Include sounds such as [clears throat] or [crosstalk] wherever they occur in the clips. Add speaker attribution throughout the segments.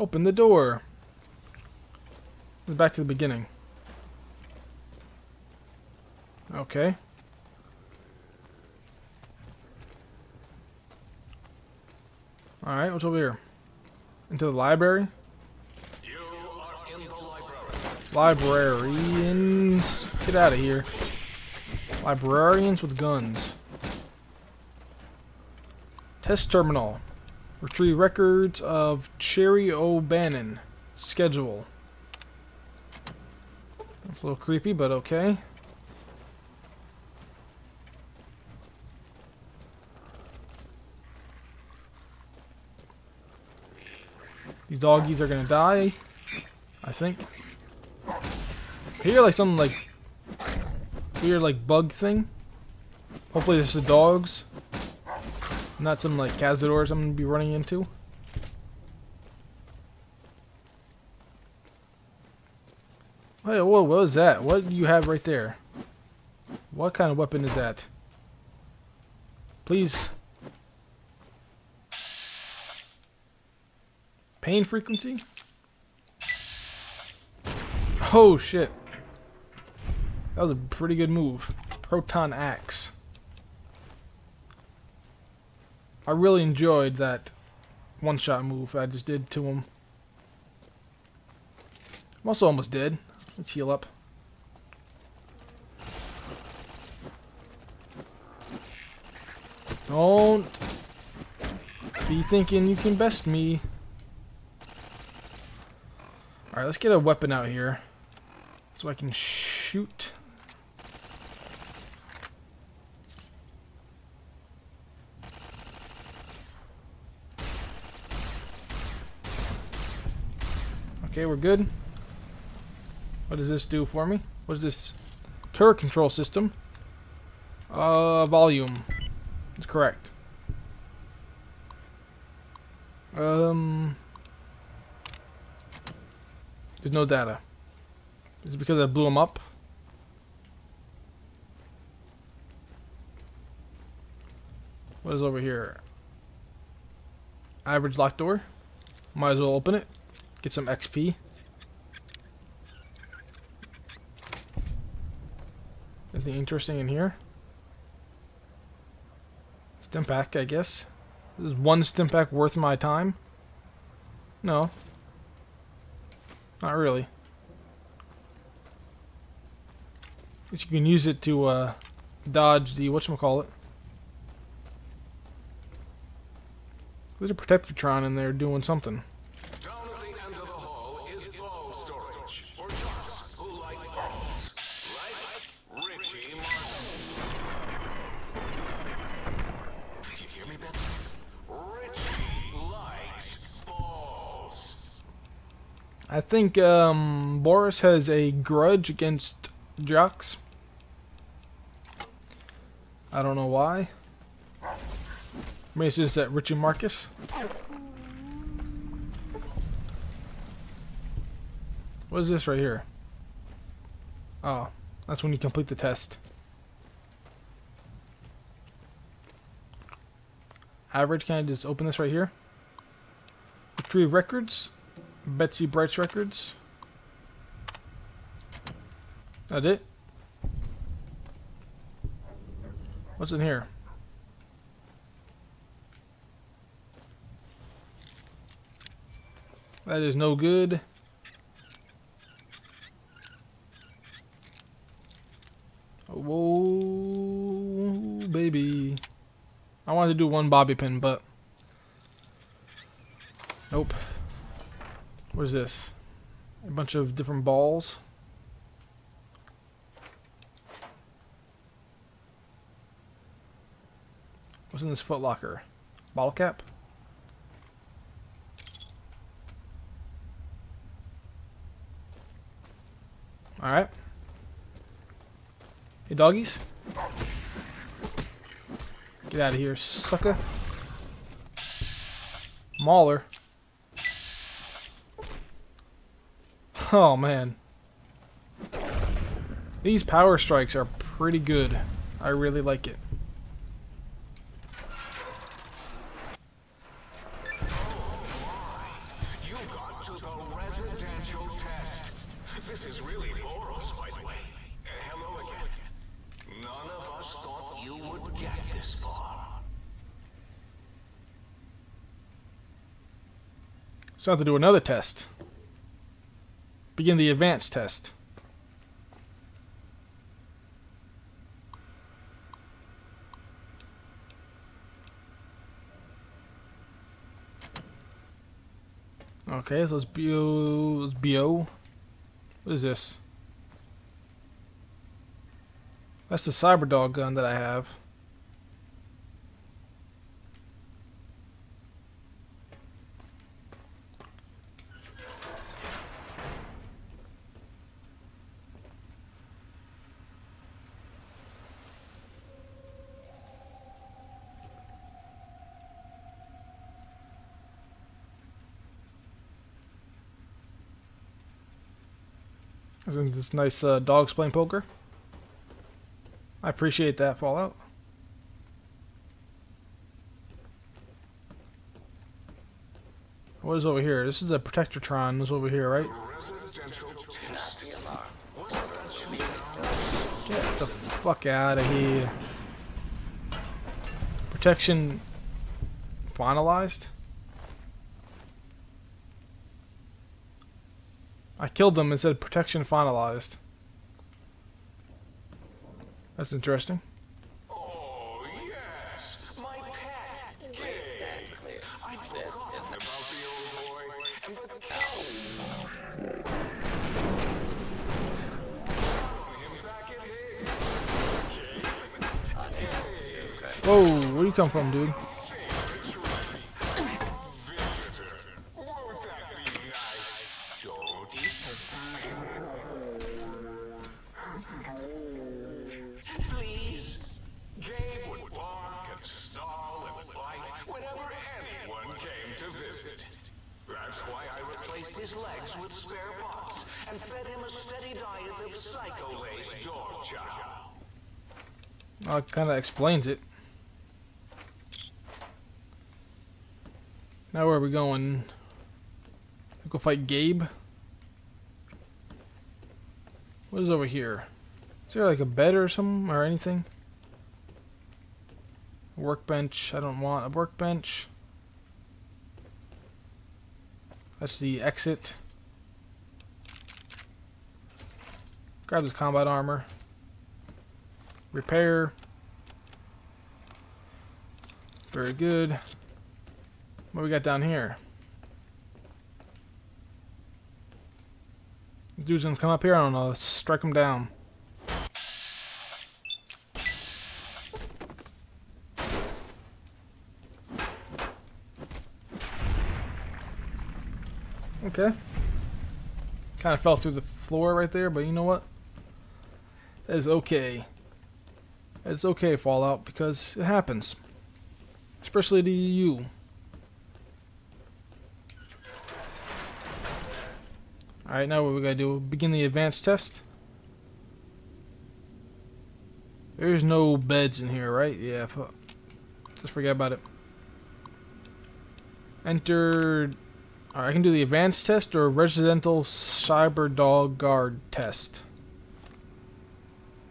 Speaker 1: Open the door. Back to the beginning. Okay. Alright, what's over here? Into the library?
Speaker 2: The library.
Speaker 1: Librarians. Get out of here. Librarians with guns. Test terminal. Retrieve records of Cherry O'Bannon. Schedule. That's a little creepy, but okay. These doggies are gonna die. I think. I hear like some like weird like bug thing. Hopefully this is dogs. Not some like Cazadors I'm gonna be running into. Hey, whoa, what was that? What do you have right there? What kind of weapon is that? Please. Pain frequency? Oh shit. That was a pretty good move. Proton Axe. I really enjoyed that one-shot move I just did to him. I'm also almost dead. Let's heal up. Don't be thinking you can best me. Alright, let's get a weapon out here. So I can shoot. Okay, we're good. What does this do for me? What is this? Turret control system. Uh, volume. That's correct. Um, there's no data. Is it because I blew them up? What is over here? Average locked door. Might as well open it. Get some XP. Anything interesting in here? Stimpak, I guess. Is one Stimpak worth my time? No. Not really. Guess you can use it to uh, dodge the whatchamacallit. There's a Protectron in there doing something.
Speaker 2: Down at the end of the hall is ball storage for jocks who like balls. Like Richie Martin. Did you hear me, Betsy? Richie likes balls.
Speaker 1: I think um, Boris has a grudge against jocks. I don't know why. Maybe it's that Richie Marcus. What is this right here? Oh, that's when you complete the test. Average, can I just open this right here? Retrieve records. Betsy Bright's records. That it? What's in here? That is no good. Whoa, baby. I wanted to do one bobby pin, but... Nope. What is this? A bunch of different balls. What's in this foot locker? Bottle cap? Alright. Hey, doggies. Get out of here, sucker. Mauler. Oh, man. These power strikes are pretty good. I really like it.
Speaker 2: You got This is really Boros, by the way. Uh, hello again. None of us thought you would get this far.
Speaker 1: So I have to do another test. Begin the advanced test. Okay, so let's bio, let's bio. What is this? That's the Cyberdog gun that I have. This nice uh, dogs playing poker? I appreciate that, Fallout. What is over here? This is a Protectortron. This is over here, right? Get the fuck out of here. Protection finalized? I killed them and said protection finalized. That's interesting.
Speaker 2: Oh, yes. My pet. Yes,
Speaker 3: Stand clear.
Speaker 2: I
Speaker 3: This is
Speaker 2: about the old boy and the cow. him back at his.
Speaker 3: unable to good.
Speaker 1: Whoa, where you come from, dude? It kind of explains it. Now where are we going? Go fight Gabe. What is over here? Is there like a bed or something or anything? Workbench. I don't want a workbench. That's the exit. Grab this combat armor. Repair. Very good. What we got down here? Dude's gonna come up here. I don't know. Let's strike him down. Okay. Kind of fell through the floor right there, but you know what? That is okay. It's okay, Fallout, because it happens. Especially to you. Alright, now what we gotta do? Begin the advanced test. There's no beds in here, right? Yeah, fuck. Just forget about it. Enter. Alright, I can do the advanced test or residential cyber dog guard test.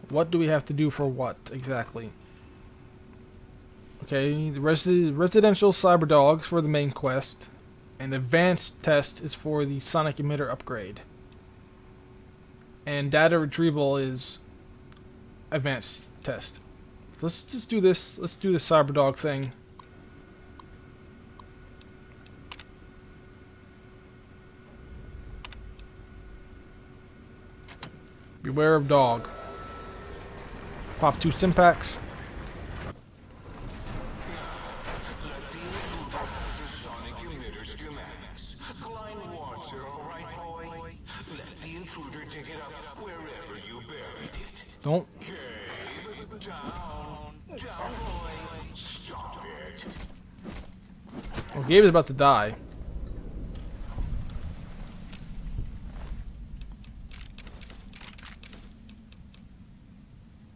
Speaker 1: What do we have to do for what exactly? Okay, the resi- residential cyber dogs for the main quest, and advanced test is for the sonic emitter upgrade. And data retrieval is advanced test. So let's just do this. Let's do the cyber dog thing. Beware of dog. Pop two
Speaker 2: it.
Speaker 1: Don't. Well, Gabe is about to die.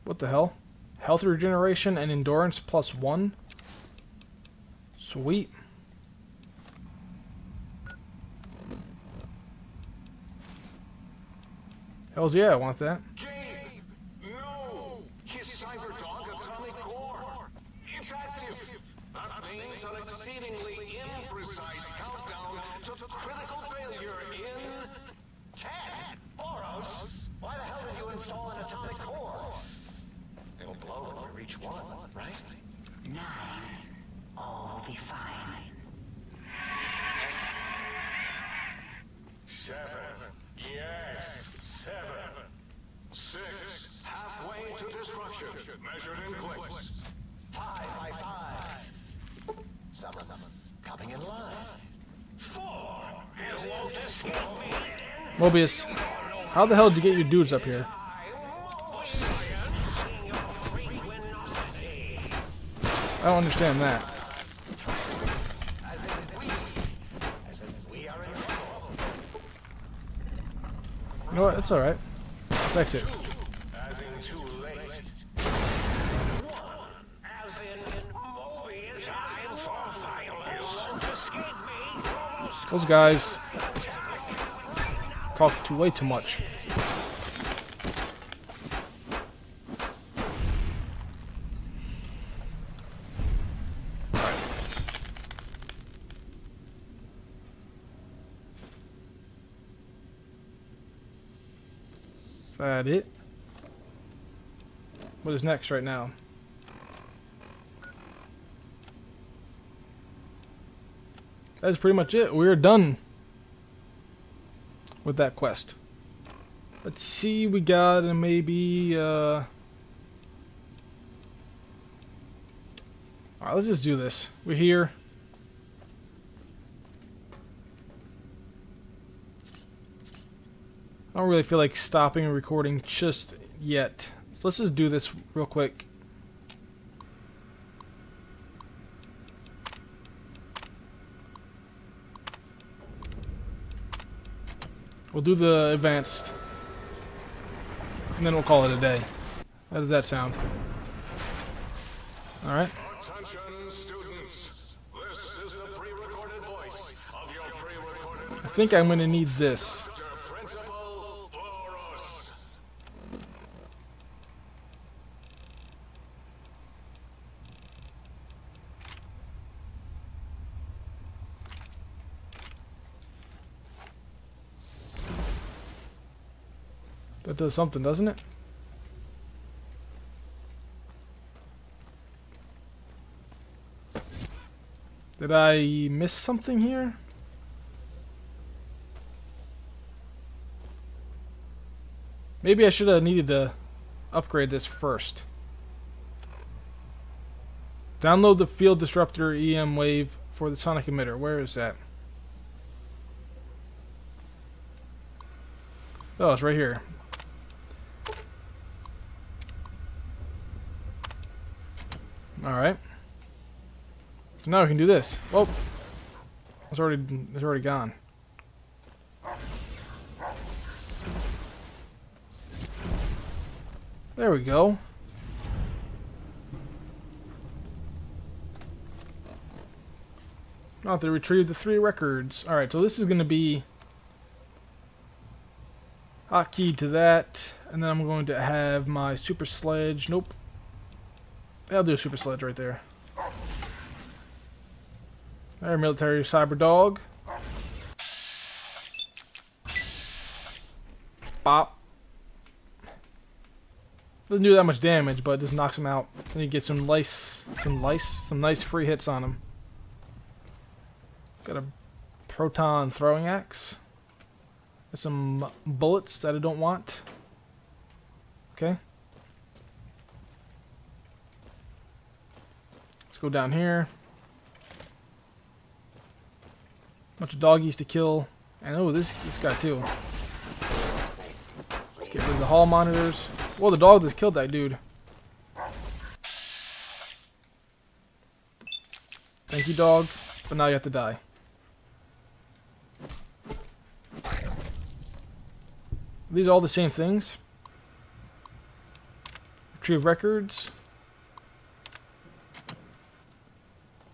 Speaker 1: What the hell? Health regeneration and endurance plus one? Sweet. Hells yeah, I want that.
Speaker 2: Gabe! No! His cyber dog atomic core! It's active! That means an exceedingly imprecise countdown to critical failure in... Ten! Boros! Why the hell did you install an atomic core?
Speaker 3: It'll blow when we reach one, right?
Speaker 4: Nine. All will be fine.
Speaker 2: Seven. Yes, seven. Six. Halfway to measured in clicks.
Speaker 3: Five by five. Someone's coming in line.
Speaker 2: Four. You won't escape me.
Speaker 1: Mobius, how the hell did you get your dudes up here? I don't understand that. You know what? It's alright. Let's exit. Those guys talk too way too much. Is that it? What is next right now? That's pretty much it. We're done with that quest. Let's see, we got maybe, uh... Alright, let's just do this. We're here. I don't really feel like stopping and recording just yet. So let's just do this real quick. We'll do the advanced. And then we'll call it a day. How does that sound? Alright.
Speaker 2: Attention, students. This is the pre-recorded voice of your pre-recorded
Speaker 1: I think I'm gonna need this. That does something, doesn't it? Did I miss something here? Maybe I should have needed to upgrade this first. Download the field disruptor EM wave for the sonic emitter. Where is that? Oh, it's right here. Alright. So now we can do this. Well, it's already it's already gone. There we go. Now to retrieve the three records. Alright, so this is going to be hotkey to that. And then I'm going to have my super sledge. Nope. I'll do a super sledge right there. There, military cyber dog. Bop. Doesn't do that much damage, but just knocks him out. Then you get some lice, some lice, some nice free hits on him. Got a proton throwing axe. There's some bullets that I don't want. Okay. Go down here. Bunch of doggies to kill. And oh, this this guy too. Let's get rid of the hall monitors. Well, the dog just killed that dude. Thank you, dog. But now you have to die. These are all the same things. Retrieve records.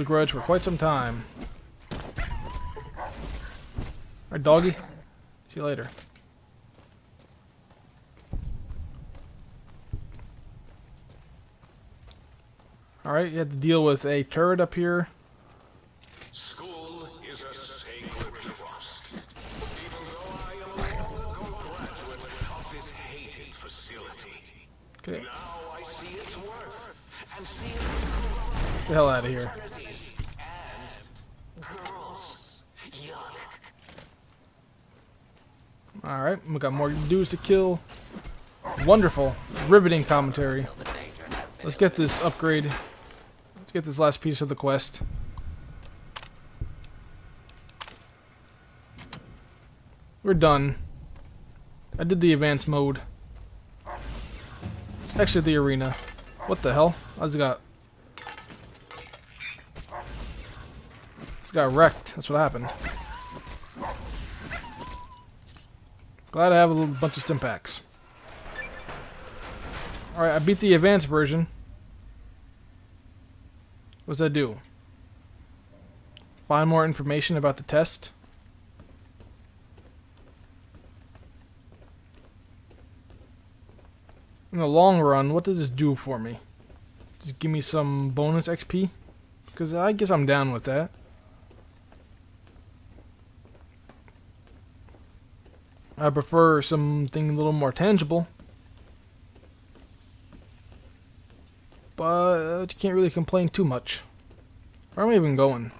Speaker 1: The grudge for quite some time. Alright, doggy. See you later. Alright, you have to deal with a turret up here. We is to kill. Wonderful. Riveting commentary. Let's get this upgrade. Let's get this last piece of the quest. We're done. I did the advanced mode. Let's exit the arena. What the hell? I just got... Just got wrecked. That's what happened. Glad I have a little bunch of stim packs. Alright, I beat the advanced version. What does that do? Find more information about the test. In the long run, what does this do for me? Just give me some bonus XP? Because I guess I'm down with that. I prefer something a little more tangible. But you can't really complain too much. Where am I even going?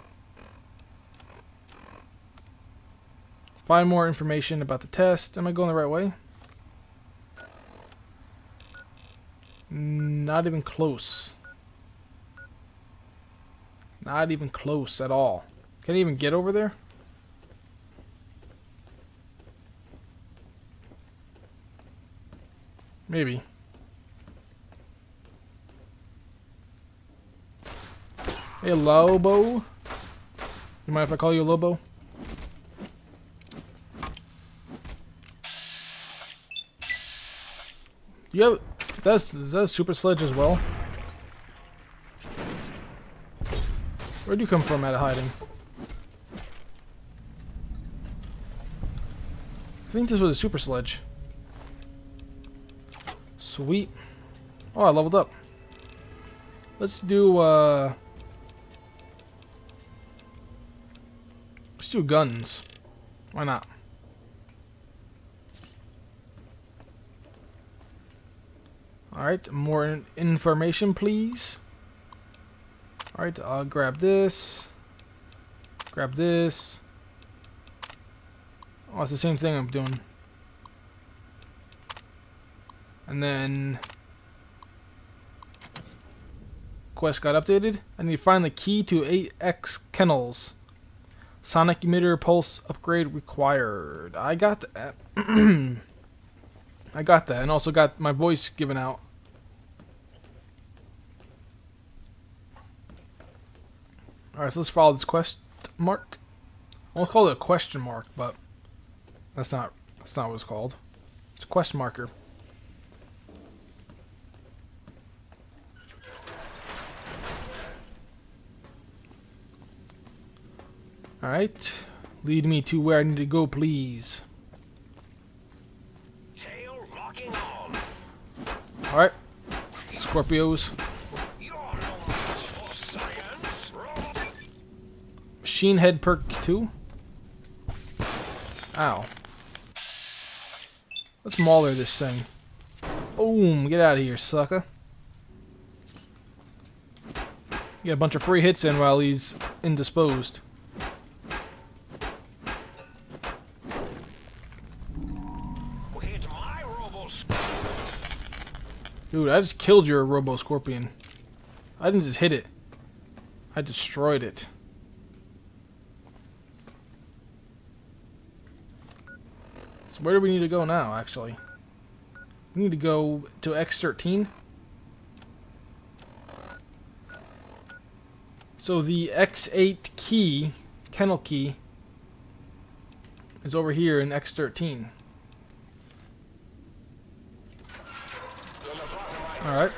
Speaker 1: Find more information about the test. Am I going the right way? Not even close. Not even close at all. Can I even get over there? Maybe. Hey, Lobo. You mind if I call you Lobo? You have that's is that a super sledge as well? Where'd you come from out of hiding? I think this was a super sledge. Sweet. Oh, I leveled up. Let's do, uh... Let's do guns. Why not? Alright, more in information, please. Alright, I'll grab this. Grab this. Oh, it's the same thing I'm doing. And then... Quest got updated. I need to find the key to 8X kennels. Sonic emitter pulse upgrade required. I got that. [clears throat] I got that, and also got my voice given out. Alright, so let's follow this quest mark. I won't call it a question mark, but that's not that's not what it's called. It's a question marker. Alright. Lead me to where I need to go, please.
Speaker 2: Tail rocking on.
Speaker 1: Alright. Scorpios.
Speaker 2: You're no match for science.
Speaker 1: Machine head perk 2. Ow. Let's mauler this thing. Boom! Get out of here, sucker. Get a bunch of free hits in while he's indisposed. Dude, I just killed your Robo Scorpion. I didn't just hit it. I destroyed it. So where do we need to go now, actually? We need to go to X13. So the X8 key, kennel key, is over here in X13. Alright.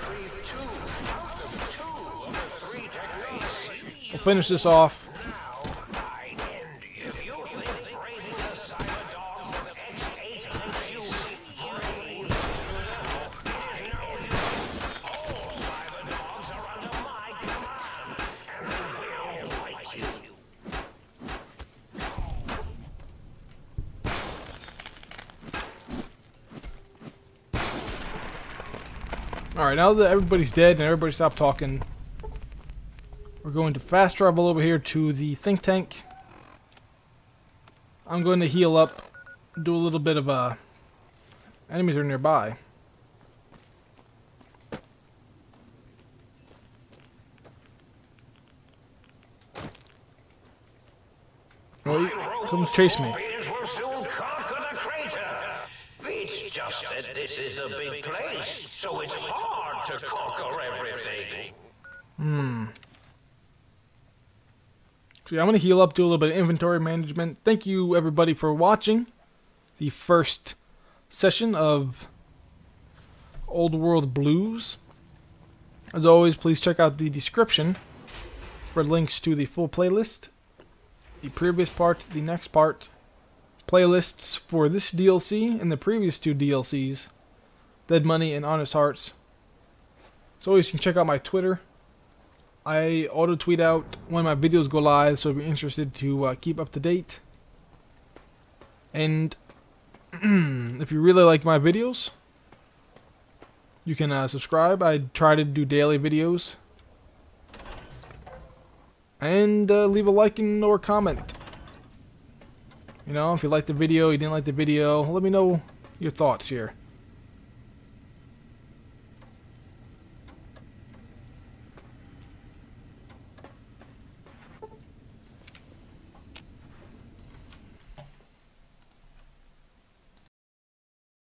Speaker 1: We'll finish this off. Alright, now that everybody's dead and everybody stopped talking, we're going to fast travel over here to the think tank. I'm going to heal up, do a little bit of a... Enemies are nearby. Well, come chase me.
Speaker 2: Raiders will soon conquer the crater. Beach just said this is a big place, so it's hard to conquer everything.
Speaker 1: So I'm going to heal up, do a little bit of inventory management. Thank you everybody for watching the first session of Old World Blues. As always, please check out the description for links to the full playlist, the previous part, the next part, playlists for this DLC and the previous two DLCs, Dead Money and Honest Hearts. As always, you can check out my Twitter, I auto tweet out when my videos go live, so if you're interested to uh, keep up to date. And [clears throat] if you really like my videos, you can uh, subscribe. I try to do daily videos. And uh, leave a like and or comment. You know, if you liked the video, you didn't like the video, let me know your thoughts here.